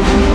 you.